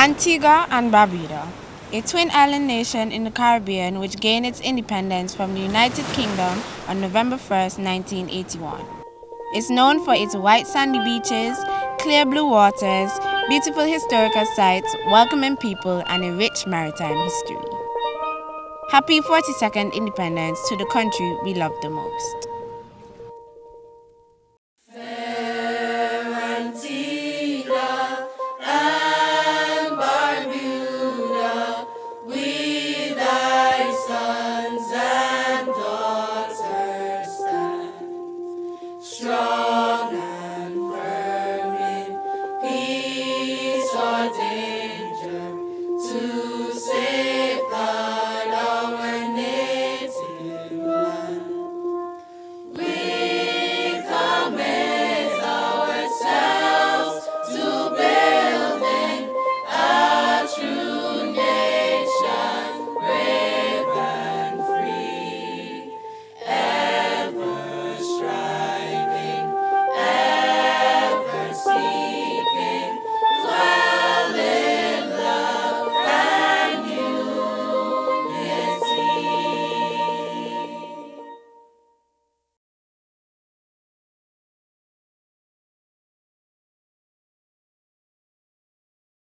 Antigua and Barbuda, a twin island nation in the Caribbean which gained its independence from the United Kingdom on November 1, 1981. It's known for its white sandy beaches, clear blue waters, beautiful historical sites, welcoming people, and a rich maritime history. Happy 42nd independence to the country we love the most. danger to